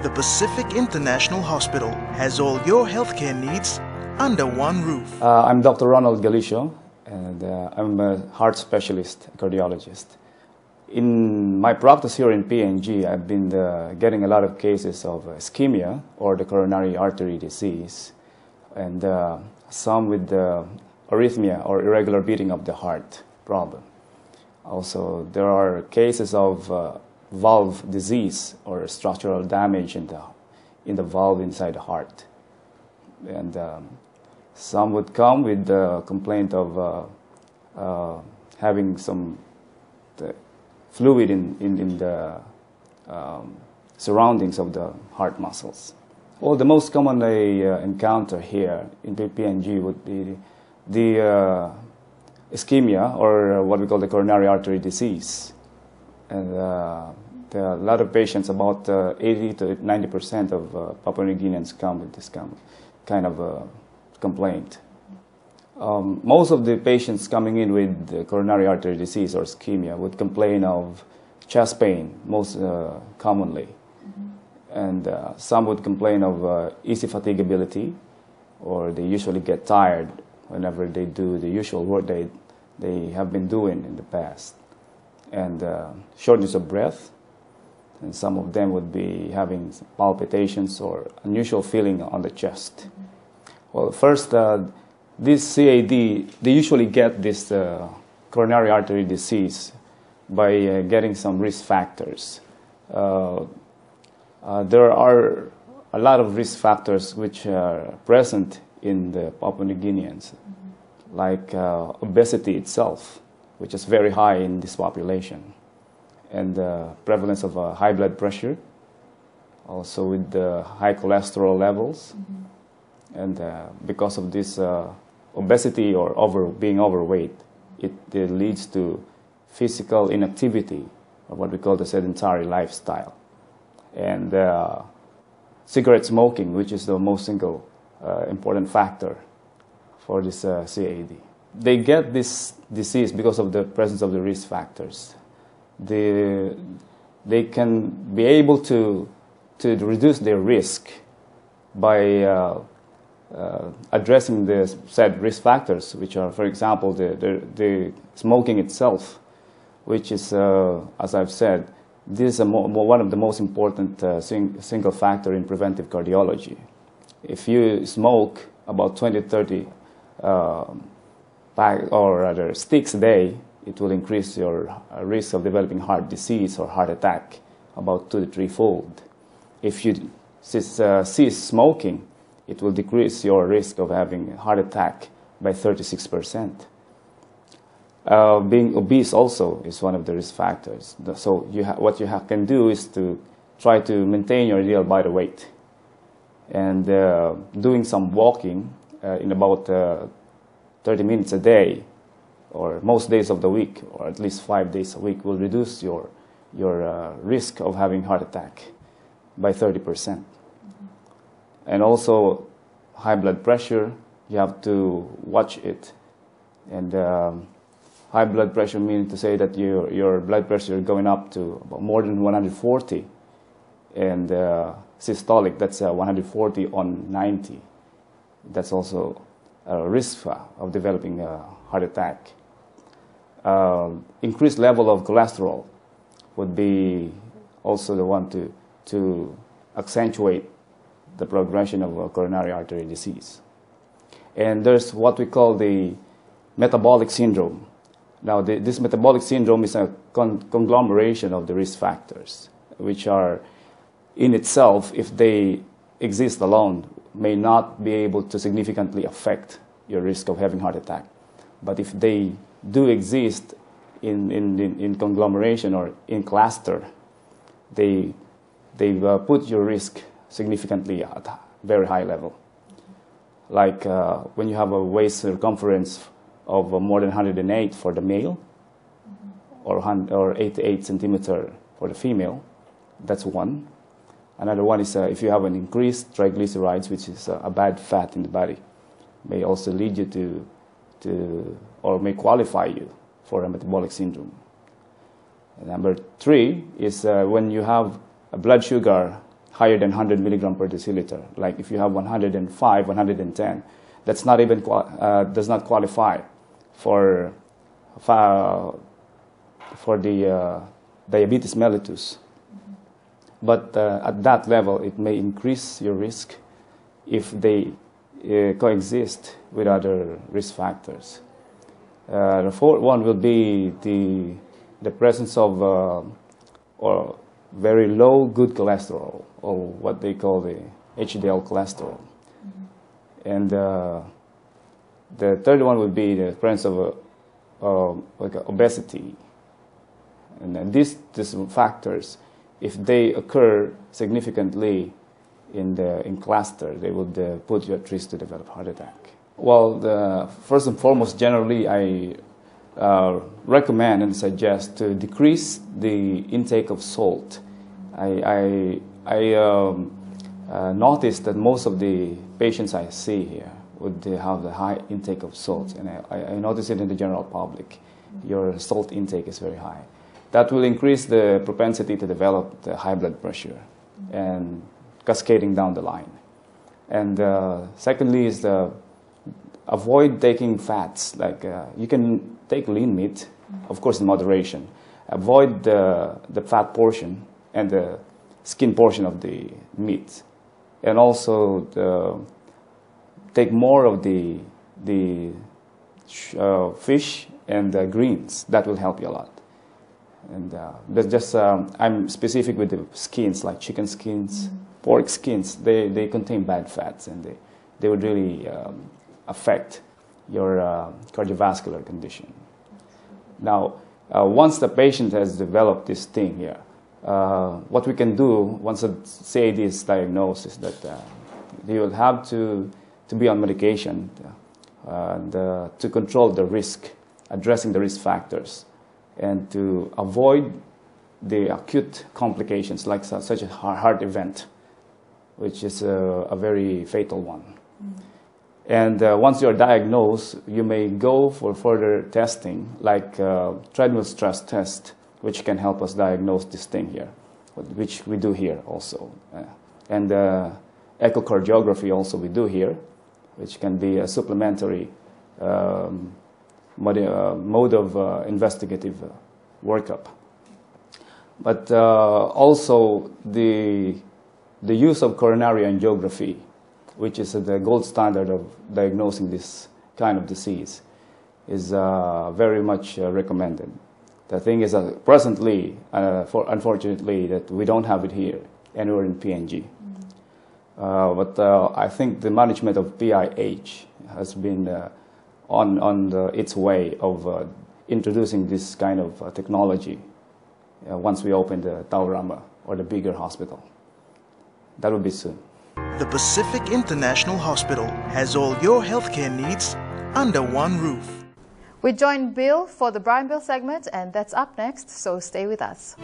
The Pacific International Hospital has all your healthcare needs under one roof. Uh, I'm Dr. Ronald Galicio, and uh, I'm a heart specialist, cardiologist. In my practice here in PNG, I've been uh, getting a lot of cases of ischemia or the coronary artery disease, and uh, some with arrhythmia or irregular beating of the heart problem. Also, there are cases of uh, valve disease or structural damage in the, in the valve inside the heart. And um, some would come with the complaint of uh, uh, having some fluid in, in, in the um, surroundings of the heart muscles. Well, the most commonly uh, encounter here in PNG would be the uh, ischemia, or what we call the coronary artery disease. And uh, there are a lot of patients, about uh, 80 to 90 percent of uh, Papua New Guineans come with this kind of uh, complaint. Um, most of the patients coming in with coronary artery disease or ischemia would complain of chest pain most uh, commonly. Mm-hmm. And uh, some would complain of uh, easy fatigability, or they usually get tired whenever they do the usual work they, they have been doing in the past. And uh, shortness of breath, and some of them would be having palpitations or unusual feeling on the chest. Well, first, uh, this CAD, they usually get this uh, coronary artery disease by uh, getting some risk factors. Uh, uh, there are a lot of risk factors which are present in the Papua New Guineans, mm-hmm. like uh, obesity itself, which is very high in this population and the prevalence of uh, high blood pressure, also with the high cholesterol levels. Mm-hmm. And uh, because of this uh, obesity or over, being overweight, it, it, leads to physical inactivity, or what we call the sedentary lifestyle. And uh, cigarette smoking, which is the most single uh, important factor for this uh, CAD. They get this disease because of the presence of the risk factors they, they can be able to, to reduce their risk by uh, uh, addressing the said risk factors, which are, for example, the, the, the smoking itself, which is, uh, as I've said, this is one of the most important uh, sing- single factor in preventive cardiology. If you smoke about 20, 30 or rather sticks a day, it will increase your uh, risk of developing heart disease or heart attack about two to three fold. If you cease, uh, smoking, it will decrease your risk of having a heart attack by 36%. Uh, being obese also is one of the risk factors. So you what you can do is to try to maintain your ideal body weight and uh, doing some walking uh, in about uh, 30 minutes a day or most days of the week, or at least five days a week, will reduce your, your uh, risk of having heart attack by 30%. percent mm-hmm. And also, high blood pressure, you have to watch it. And um, high blood pressure means to say that your, your blood pressure is going up to more than 140. And uh, systolic, that's uh, 140 on 90. That's also risk of developing a heart attack uh, increased level of cholesterol would be also the one to, to accentuate the progression of coronary artery disease. And there's what we call the metabolic syndrome. Now, the, this metabolic syndrome is a con- conglomeration of the risk factors, which are in itself, if they exist alone, may not be able to significantly affect your risk of having heart attack. But if they do exist in, in, in, conglomeration or in cluster, they, they uh, put your risk significantly at a very high level. Like uh, when you have a waist circumference of more than 108 for the male, or, or 88 centimeter for the female, that's one. Another one is uh, if you have an increased triglycerides, which is uh, a bad fat in the body, may also lead you to to, or may qualify you for a metabolic syndrome. Number three is uh, when you have a blood sugar higher than 100 milligram per deciliter. Like if you have 105, 110, that's not even uh, does not qualify for for the uh, diabetes mellitus. But uh, at that level, it may increase your risk if they coexist with other risk factors. Uh, the fourth one will be the, the presence of uh, or very low good cholesterol, or what they call the HDL cholesterol. Mm-hmm. And uh, the third one would be the presence of uh, like obesity. And then these, these factors, if they occur significantly in the in cluster, they would uh, put you at risk to develop heart attack. Well, the, first and foremost, generally, I uh, recommend and suggest to decrease the intake of salt. I, I, I um, uh, noticed that most of the patients I see here would have a high intake of salt, and I, I notice it in the general public. Your salt intake is very high. That will increase the propensity to develop the high blood pressure and cascading down the line. And uh, secondly is the avoid taking fats. Like uh, you can take lean meat, of course in moderation. Avoid the, the fat portion and the skin portion of the meat. And also the, take more of the, the uh, fish and the greens. That will help you a lot. And uh, that's just, um, I'm specific with the skins, like chicken skins, mm-hmm. pork skins. They, they contain bad fats and they, they would really um, affect your uh, cardiovascular condition. Now, uh, once the patient has developed this thing here, uh, what we can do once a CAD is diagnosed is that uh, you will have to, to be on medication uh, and, uh, to control the risk, addressing the risk factors and to avoid the acute complications like such a heart event, which is a, a very fatal one. Mm. And uh, once you're diagnosed, you may go for further testing, like uh, treadmill stress test, which can help us diagnose this thing here, which we do here also. Uh, and uh, echocardiography also we do here, which can be a supplementary um, mode, uh, mode of uh, investigative uh, workup. But also the, the use of coronary angiography, which is the gold standard of diagnosing this kind of disease, is very much recommended. The thing is that presently, uh, for, unfortunately, that we don't have it here anywhere in PNG. Mm-hmm. Uh, but uh, I think the management of PIH has been on, on the, its way of uh, introducing this kind of uh, technology uh, once we open the Taurama or the bigger hospital. That will be soon. The Pacific International Hospital has all your healthcare needs under one roof. We join Bill for the Brian Bill segment, and that's up next, so stay with us.